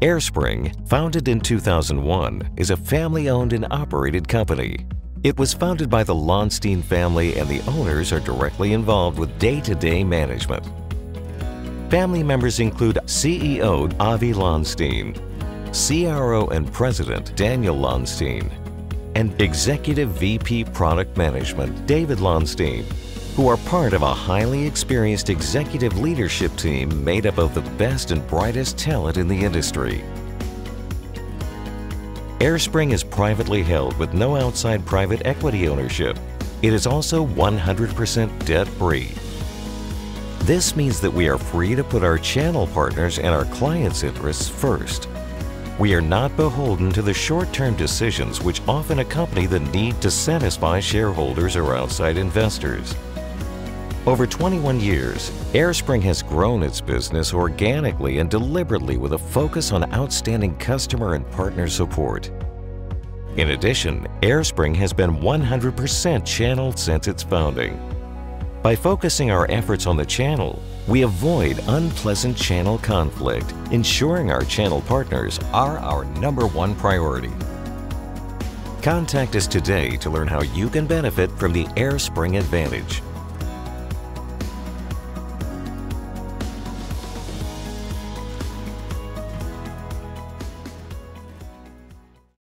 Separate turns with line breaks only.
AireSpring, founded in 2001, is a family-owned and operated company. It was founded by the Lonstein family and the owners are directly involved with day-to-day management. Family members include CEO Avi Lonstein, CRO and President Daniel Lonstein, and Executive VP Product Management David Lonstein, who are part of a highly experienced executive leadership team made up of the best and brightest talent in the industry. AireSpring is privately held with no outside private equity ownership. It is also 100% debt-free. This means that we are free to put our channel partners and our clients' interests first. We are not beholden to the short-term decisions which often accompany the need to satisfy shareholders or outside investors. Over 21 years, AireSpring has grown its business organically and deliberately with a focus on outstanding customer and partner support. In addition, AireSpring has been 100% channeled since its founding. By focusing our efforts on the channel, we avoid unpleasant channel conflict, ensuring our channel partners are our number one priority. Contact us today to learn how you can benefit from the AireSpring advantage.